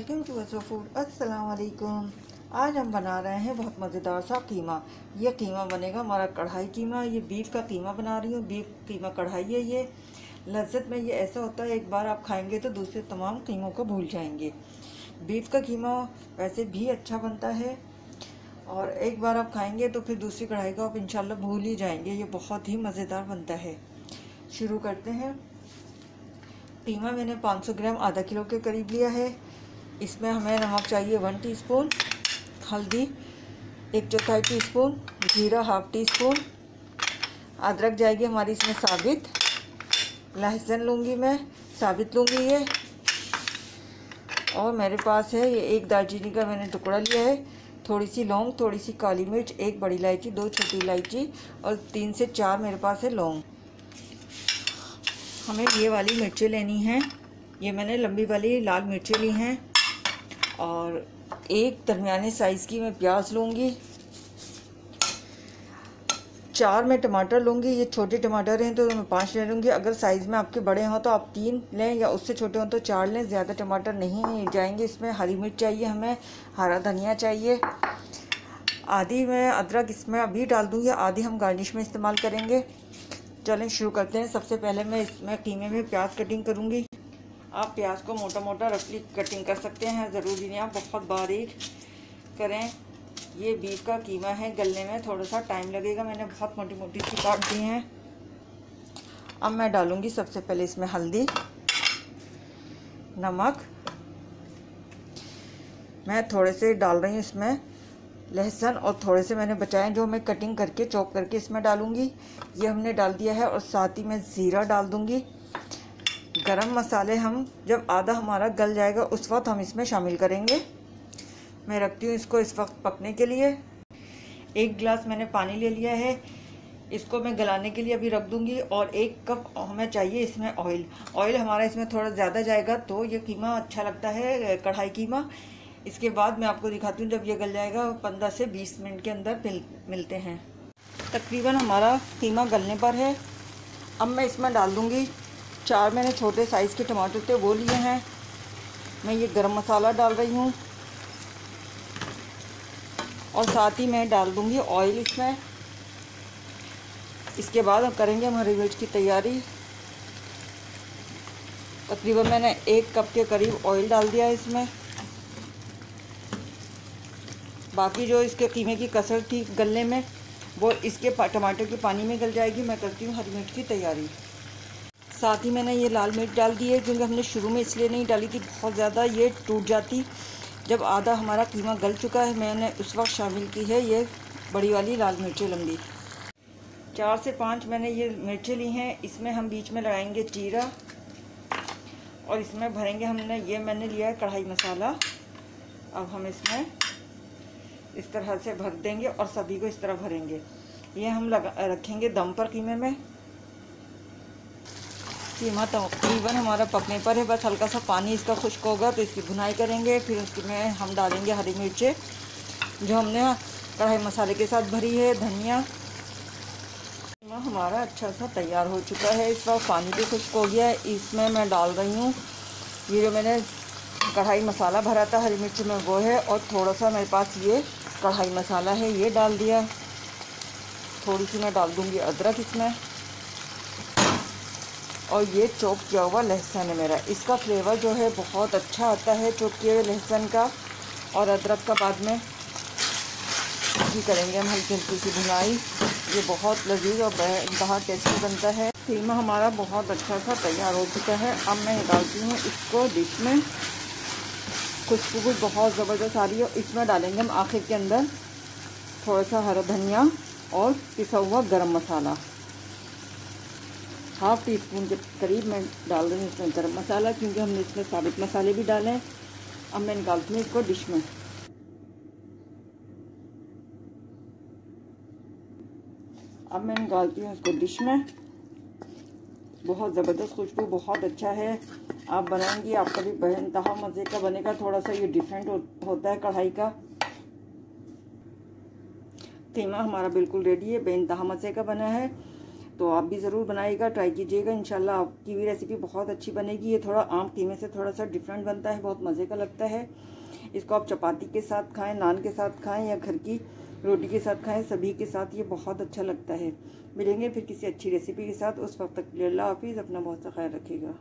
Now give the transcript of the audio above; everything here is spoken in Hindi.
फ़ूड। अस्सलाम वालेकुम। आज हम बना रहे हैं बहुत मज़ेदार सा कीमा। ये कीमा बनेगा हमारा कढ़ाई कीमा। ये बीफ का कीमा बना रही हूँ। बीफ कीमा कढ़ाई है ये। लज्जत में ये ऐसा होता है, एक बार आप खाएँगे तो दूसरे तमाम कीमों को भूल जाएँगे। बीफ का कीमा वैसे भी अच्छा बनता है और एक बार आप खाएँगे तो फिर दूसरी कढ़ाई को आप इंशाल्लाह भूल ही जाएँगे। ये बहुत ही मज़ेदार बनता है। शुरू करते हैं। कीमा मैंने 500 ग्राम आधा किलो के करीब लिया है। इसमें हमें नमक चाहिए वन टीस्पून हल्दी, एक चौथाई टीस्पून जीरा हाफ़ टी स्पून अदरक जाएगी हमारी इसमें साबित। लहसुन लूँगी मैं, साबित लूँगी ये। और मेरे पास है ये एक दालचीनी का मैंने टुकड़ा लिया है। थोड़ी सी लौंग थोड़ी सी काली मिर्च, एक बड़ी इलायची, दो छोटी इलायची और तीन से चार मेरे पास है लौंग। हमें ये वाली मिर्चें लेनी हैं। ये मैंने लंबी वाली लाल मिर्चें ली हैं। और एक दरमियाने साइज़ की मैं प्याज लूँगी। चार मैं टमाटर लूँगी, ये छोटे टमाटर हैं तो मैं पाँच ले लूँगी। अगर साइज़ में आपके बड़े हों तो आप तीन लें या उससे छोटे हों तो चार लें। ज़्यादा टमाटर नहीं जाएँगे इसमें। हरी मिर्च चाहिए हमें, हरा धनिया चाहिए। आधी मैं अदरक इसमें अभी डाल दूँगी, आधी हम गार्निश में इस्तेमाल करेंगे। चलें शुरू करते हैं। सबसे पहले मैं इसमें कीमे में प्याज कटिंग करूँगी। आप प्याज को मोटा मोटा रफली कटिंग कर सकते हैं, ज़रूरी नहीं आप बहुत बारीक करें। ये बीफ का कीमा है, गलने में थोड़ा सा टाइम लगेगा, मैंने बहुत मोटी मोटी सी काट दी हैं। अब मैं डालूँगी सबसे पहले इसमें हल्दी, नमक। मैं थोड़े से डाल रही हूँ इसमें लहसुन और थोड़े से मैंने बचाए जो मैं कटिंग करके, चॉप करके इसमें डालूँगी। ये हमने डाल दिया है और साथ ही मैं ज़ीरा डाल दूँगी। गरम मसाले हम जब आधा हमारा गल जाएगा उस वक्त हम इसमें शामिल करेंगे। मैं रखती हूँ इसको इस वक्त पकने के लिए। एक गिलास मैंने पानी ले लिया है। इसको मैं गलाने के लिए अभी रख दूँगी और एक कप हमें चाहिए इसमें ऑयल। ऑयल हमारा इसमें थोड़ा ज़्यादा जाएगा तो ये कीमा अच्छा लगता है कढ़ाई कीमा। इसके बाद मैं आपको दिखाती हूँ जब ये गल जाएगा पंद्रह से बीस मिनट के अंदर मिल, मिलते हैं। तकरीबन हमारा कीमा गलने पर है। अब मैं इसमें डाल दूँगी चार मैंने छोटे साइज़ के टमाटर थे, वो लिए हैं। मैं ये गरम मसाला डाल रही हूँ। और साथ ही मैं डाल दूँगी ऑयल इसमें। इसके बाद हम करेंगे हम हरी मिर्च की तैयारी। तकरीबन मैंने एक कप के करीब ऑयल डाल दिया है इसमें। बाकी जो इसके कीमे की कसर थी गलने में, वो इसके टमाटर के पानी में गल जाएगी। मैं करती हूँ हरी मिर्च की तैयारी। साथ ही मैंने ये लाल मिर्च डाल दी है, क्योंकि हमने शुरू में इसलिए नहीं डाली थी बहुत ज़्यादा ये टूट जाती। जब आधा हमारा कीमा गल चुका है, मैंने उस वक्त शामिल की है ये बड़ी वाली लाल मिर्चें लंबी। चार से पाँच मैंने ये मिर्चें ली हैं, इसमें हम बीच में लगाएँगे जीरा, और इसमें भरेंगे हमने ये मैंने लिया है कढ़ाई मसाला। अब हम इसमें इस तरह से भर देंगे और सभी को इस तरह भरेंगे। ये हम लगा, रखेंगे दम पर कीमे में। कीमा तकरीबन हमारा पकने पर है। बस हल्का सा पानी इसका खुश्क होगा तो इसकी भुनाई करेंगे। फिर उसकी में हम डालेंगे हरी मिर्चें, जो हमने कढ़ाई मसाले के साथ भरी है, धनिया। कीमा हमारा अच्छा सा तैयार हो चुका है। इस वक्त पानी भी खुश्क हो गया है। इसमें मैं डाल रही हूँ। ये जो मैंने कढ़ाई मसाला भरा था, हरी मिर्च में वो है और थोड़ा सा मेरे पास ये कढ़ाई मसाला है, ये डाल दिया। थोड़ी सी मैं डाल दूँगी अदरक इसमें। और ये चॉप किया हुआ लहसुन है मेरा। इसका फ्लेवर जो है बहुत अच्छा आता है चॉप किए हुए लहसुन का। और अदरक का बाद में भी करेंगे हम हल्की हल्की सी भुनाई। ये बहुत लजीज और बहुत टेस्टी बनता है। कीमा हमारा बहुत अच्छा सा तैयार हो चुका है। अब मैं निकालती हूँ इसको डिश में। खुशबू कुछ बहुत ज़बरदस्त आ रही है। इसमें डालेंगे हम आखिर के अंदर थोड़ा सा हरा धनिया और पिसा हुआ गरम मसाला। हाफ़ टी स्पून के करीब मैं डाल रही हूँ इसमें गर्म मसाला क्योंकि हमने इसमें साबित मसाले भी डाले हैं। अब मैं निकालती हूँ इसको डिश में। अब मैं निकालती हूँ इसको डिश में। बहुत ज़बरदस्त खुशबू बहुत अच्छा है। आप बनाएँगी आपका भी बेनतहा मज़े का बनेगा। थोड़ा सा ये डिफरेंट हो, होता है कढ़ाई का। कीमा हमारा बिल्कुल रेडी है बेनतहा मज़े का बना है। तो आप भी ज़रूर बनाइएगा, ट्राई कीजिएगा, इंशाल्लाह आपकी भी रेसिपी बहुत अच्छी बनेगी। ये थोड़ा आम कीमे से थोड़ा सा डिफरेंट बनता है, बहुत मज़े का लगता है। इसको आप चपाती के साथ खाएँ, नान के साथ खाएँ या घर की रोटी के साथ खाएँ, सभी के साथ ये बहुत अच्छा लगता है। मिलेंगे फिर किसी अच्छी रेसिपी के साथ। उस वक्त तक अल्लाह हाफिज़, अपना बहुत सा ख्याल रखिएगा।